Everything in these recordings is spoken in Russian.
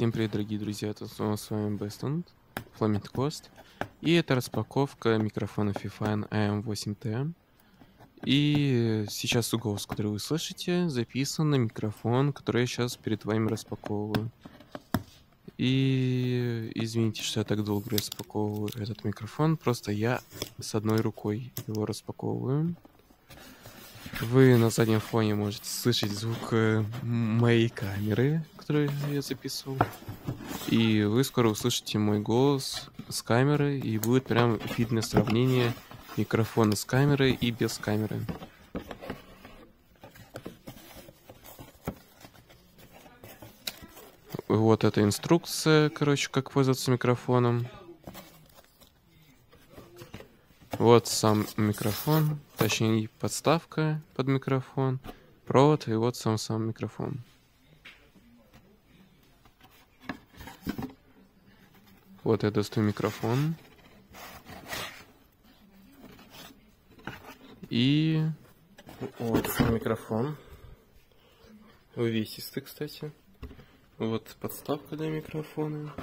Всем привет, дорогие друзья, это снова с вами Бестон, Фламент Кост. И это распаковка микрофона Fifine AM8T. И сейчас голос, который вы слышите, записан на микрофон, который я сейчас перед вами распаковываю. И извините, что я так долго распаковываю этот микрофон, просто я с одной рукой его распаковываю. Вы на заднем фоне можете слышать звук э, моей камеры, которую я записывал. И вы скоро услышите мой голос с камеры, и будет прям видно сравнение микрофона с камерой и без камеры. Вот эта инструкция, короче, как пользоваться микрофоном. Вот сам микрофон, точнее подставка под микрофон, провод и вот сам сам микрофон. Вот я достаю микрофон. И вот микрофон. Увесистый, кстати. Вот подставка для микрофона.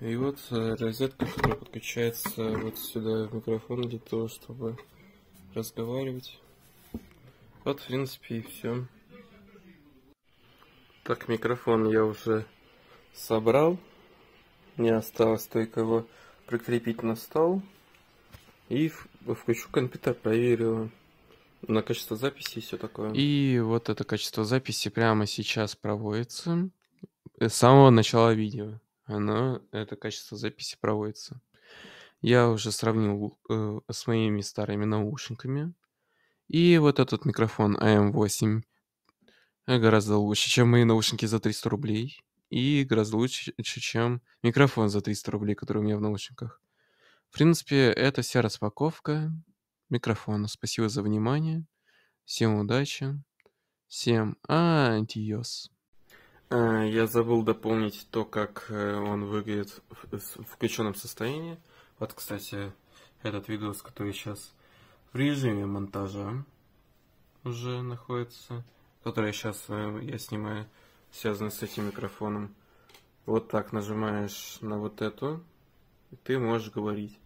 И вот э, розетка, которая подключается вот сюда в микрофон для того, чтобы разговаривать. Вот, в принципе, и все. Так, микрофон я уже собрал. Мне осталось только его прикрепить на стол. И включу компьютер, проверю на качество записи и все такое. И вот это качество записи прямо сейчас проводится. С самого начала видео оно, это качество записи проводится. Я уже сравнил э, с моими старыми наушниками. И вот этот микрофон AM8 гораздо лучше, чем мои наушники за 300 рублей. И гораздо лучше, чем микрофон за 300 рублей, который у меня в наушниках. В принципе, это вся распаковка микрофона. Спасибо за внимание. Всем удачи. Всем антиос. А, я забыл дополнить то, как э, он выглядит в включенном состоянии. Вот, кстати, этот видос, который сейчас в режиме монтажа уже находится, который сейчас э, я снимаю, связанный с этим микрофоном. Вот так нажимаешь на вот эту, и ты можешь говорить.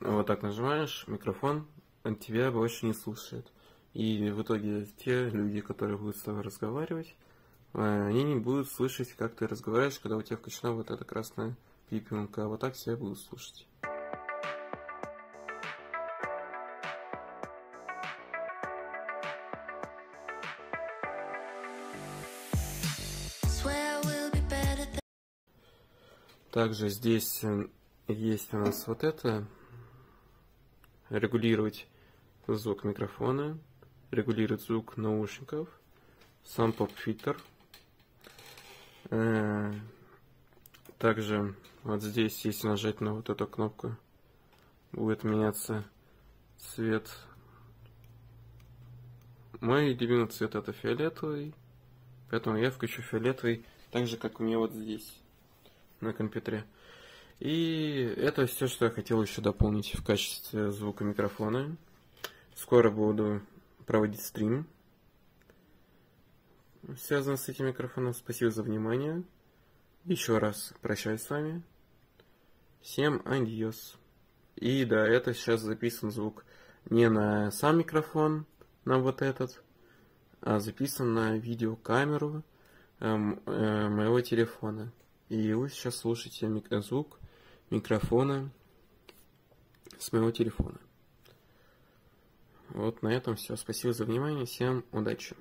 Вот так нажимаешь, микрофон он тебя больше не слушает. И в итоге те люди, которые будут с тобой разговаривать, Э, они не будут слышать, как ты разговариваешь, когда у тебя включена вот эта красная пипинка, а вот так себя будут слушать. Также здесь есть у нас вот это, регулировать звук микрофона, регулировать звук наушников, сам поп-фильтр – Э, также вот здесь, если нажать на вот эту кнопку, будет меняться цвет. Мой любимый цвет это фиолетовый, поэтому я включу фиолетовый, так же как у меня вот здесь на компьютере. И это все, что я хотел еще дополнить в качестве звука микрофона. Скоро буду проводить стрим связано с этим микрофоном. Спасибо за внимание. Еще раз прощаюсь с вами. Всем адьос. И да, это сейчас записан звук не на сам микрофон, на вот этот, а записан на видеокамеру э, э, моего телефона. И вы сейчас слушаете мик звук микрофона с моего телефона. Вот на этом все. Спасибо за внимание. Всем удачи.